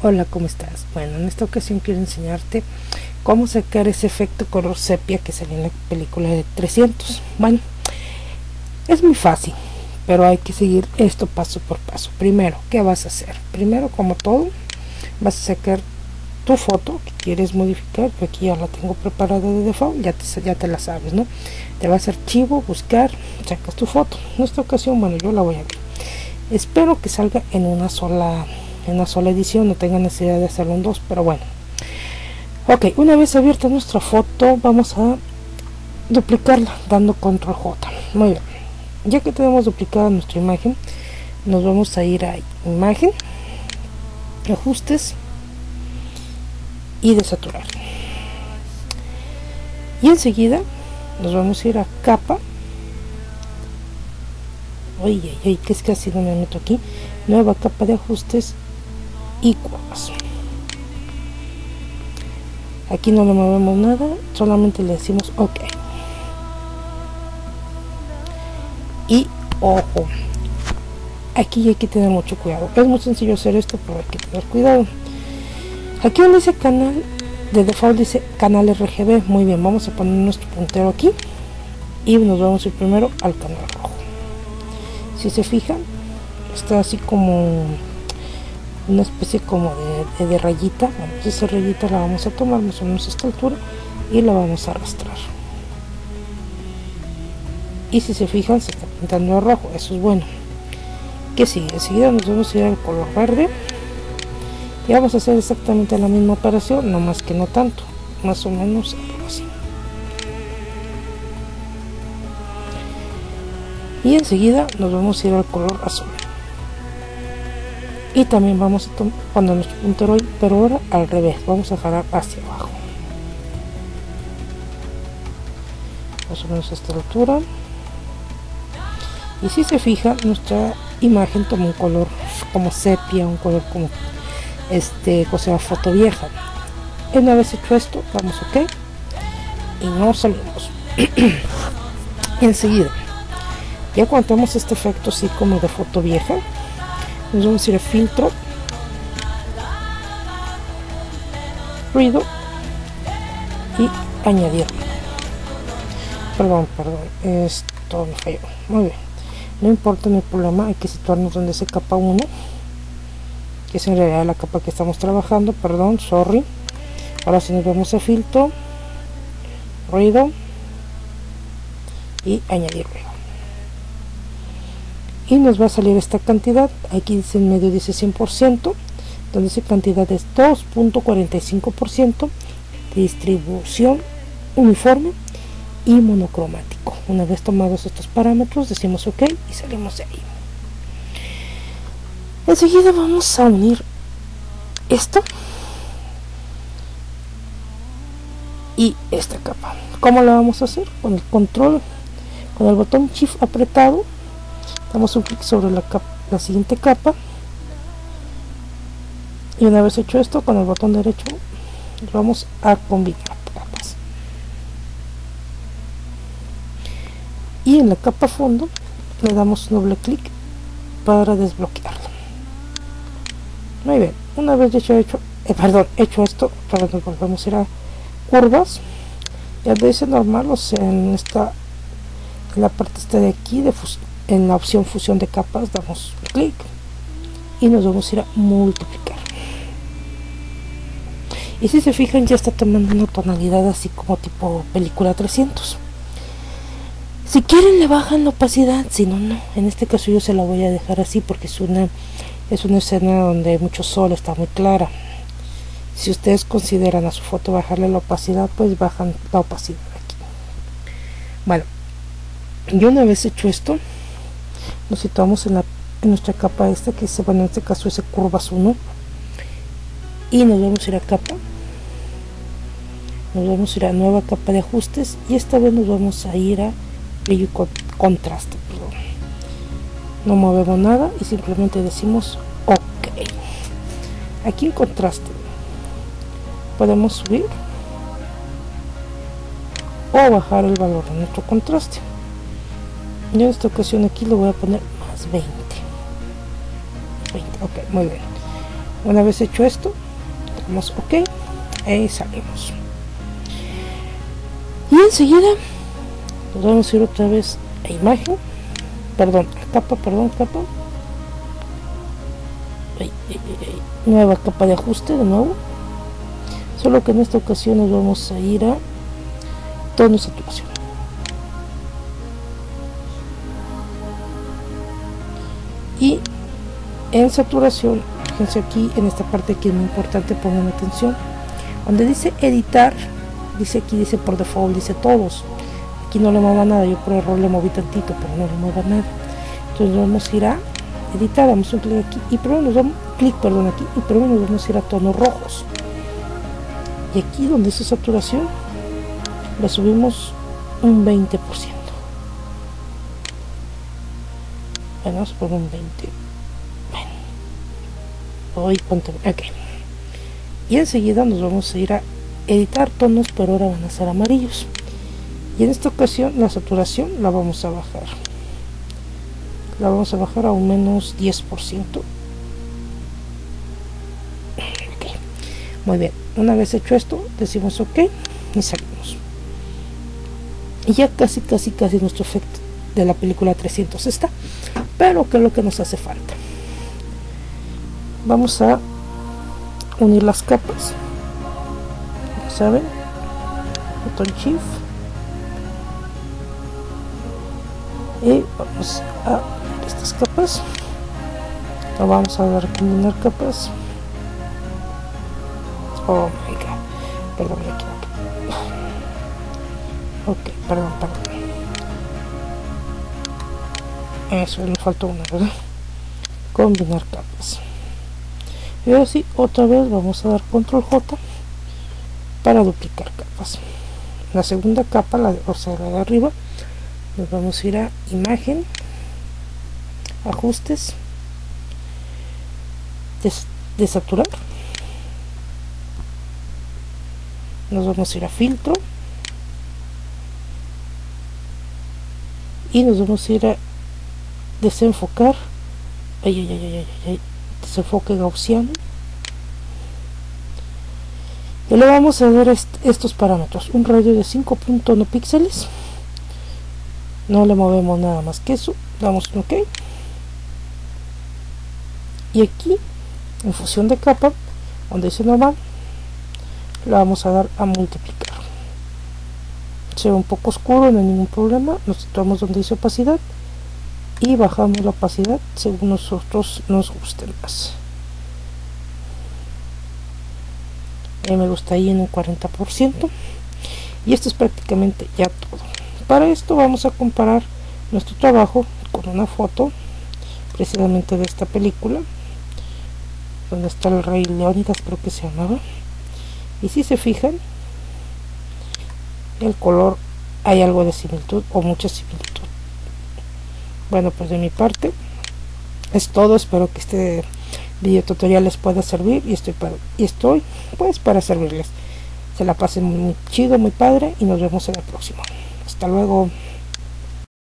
Hola, ¿cómo estás? Bueno, en esta ocasión quiero enseñarte cómo sacar ese efecto color sepia que salió en la película de 300. Bueno, es muy fácil, pero hay que seguir esto paso por paso. Primero, ¿qué vas a hacer? Primero, como todo, vas a sacar tu foto que quieres modificar, que aquí ya la tengo preparada de default, ya te, ya te la sabes, ¿no? Te vas a archivo, buscar, sacas tu foto. En esta ocasión, bueno, yo la voy a ver. Espero que salga en una sola en una sola edición no tenga necesidad de hacerlo en dos pero bueno. Ok una vez abierta nuestra foto vamos a duplicarla dando control J. Muy bien. Ya que tenemos duplicada nuestra imagen nos vamos a ir a imagen ajustes y desaturar. Y enseguida nos vamos a ir a capa. Oye, oye, que es que así no me meto aquí nueva capa de ajustes iguales aquí no le movemos nada solamente le decimos ok. Y ojo aquí hay que tener mucho cuidado. Es muy sencillo hacer esto pero hay que tener cuidado. Aquí donde dice canal de default dice canal RGB muy bien vamos a poner nuestro puntero aquí y nos vamos a ir primero al canal rojo. Si se fijan está así como una especie como de, rayita. Bueno, pues esa rayita la vamos a tomar más o menos a esta altura y la vamos a arrastrar. Y si se fijan se está pintando de rojo eso es bueno. Que sigue enseguida nos vamos a ir al color verde. Y vamos a hacer exactamente la misma operación no más que no tanto más o menos así. Y enseguida nos vamos a ir al color azul y también vamos a poner nuestro puntero hoy pero ahora al revés vamos a jalar hacia abajo. Más o menos a esta altura. Y si se fija nuestra imagen toma un color como sepia un color como este cosa foto vieja. Una vez hecho esto vamos ok. Y no salimos. Enseguida. Ya cuando tenemos este efecto así como de foto vieja nos vamos a ir a filtro. Ruido. Y añadir. Perdón perdón. Esto me falló muy bien. No importa no hay problema. Hay que situarnos donde se capa 1 que es en realidad la capa que estamos trabajando. Perdón sorry. Ahora si nos vamos a filtro. Ruido. Y añadir y nos va a salir esta cantidad. Aquí dice en medio dice 100% donde dice cantidad es 2.45% de distribución uniforme y monocromático. Una vez tomados estos parámetros decimos ok y salimos de ahí. Enseguida vamos a unir esto y esta capa. ¿cómo lo vamos a hacer? con el control con el botón shift apretado damos un clic sobre la, siguiente capa. Y una vez hecho esto con el botón derecho vamos a combinar y en la capa fondo le damos doble clic para desbloquearlo. Muy bien una vez hecho hecho eh, perdón hecho esto para nos volvemos a ir a curvas. Ya dice normal o sea en esta en la parte esta de aquí de en la opción fusión de capas damos clic y nos vamos a ir a multiplicar. Y si se fijan ya está tomando una tonalidad así como tipo película 300 si quieren le bajan la opacidad si no no. En este caso yo se la voy a dejar así porque es una es una escena donde hay mucho sol está muy clara. Si ustedes consideran a su foto bajarle la opacidad pues bajan la opacidad aquí. Bueno yo una vez hecho esto nos situamos en, la, en nuestra capa esta que se bueno en este caso es curvas 1 y nos vamos a ir a capa. Nos vamos a ir a nueva capa de ajustes. Y esta vez nos vamos a ir a brillo contraste perdón. no movemos nada y simplemente decimos ok. Aquí en contraste podemos subir o bajar el valor de nuestro contraste yo en esta ocasión aquí lo voy a poner más 20 20 ok muy bien. Una vez hecho esto damos ok y salimos. Y enseguida nos vamos a ir otra vez a imagen. Perdón a capa perdón capa. Nueva capa de ajuste de nuevo. Solo que en esta ocasión nos vamos a ir a tono saturación y en saturación fíjense aquí en esta parte que es muy importante pongan atención donde dice editar dice aquí dice por default dice todos. Aquí no le mueva nada yo por error le moví tantito pero no le mueva nada. Entonces vamos a ir a editar damos un clic aquí y primero nos damos clic perdón aquí y primero nos vamos a ir a tonos rojos. Y aquí donde dice saturación le subimos un 20% vamos por un 20 bueno. Hoy ponte ok. Y enseguida nos vamos a ir a editar tonos pero ahora van a ser amarillos. Y en esta ocasión la saturación la vamos a bajar. La vamos a bajar a un menos 10% okay. muy bien. Una vez hecho esto decimos ok y salimos. Y ya casi casi casi nuestro efecto de la película 300 está pero que es lo que nos hace falta vamos a unir las capas. Ya saben botón shift. Y vamos a estas capas. No vamos a dar a combinar capas. Oh my god. Perdón me ok perdón perdón eso me faltó una verdad combinar capas y así otra vez vamos a dar control J para duplicar capas. La segunda capa la de, o sea, la de arriba nos vamos a ir a imagen ajustes desaturar. Nos vamos a ir a filtro. Y nos vamos a ir a desenfocar. Desenfoque gaussiano y le vamos a dar est estos parámetros. Un radio de 5.1 píxeles. No le movemos nada más que eso. Damos ok. Y aquí en función de capa donde dice normal le vamos a dar a multiplicar. Se ve un poco oscuro no hay ningún problema. Nos situamos donde dice opacidad y bajamos la opacidad según nosotros nos guste más a me gusta ahí en un 40% y esto es prácticamente ya todo. Para esto vamos a comparar nuestro trabajo con una foto precisamente de esta película donde está el rey Leónidas creo que se llamaba. Y si se fijan el color hay algo de similitud o mucha similitud bueno pues de mi parte es todo. Espero que este video tutorial les pueda servir y estoy para, y estoy pues para servirles. Se la pasen muy chido muy padre y nos vemos en el próximo. Hasta luego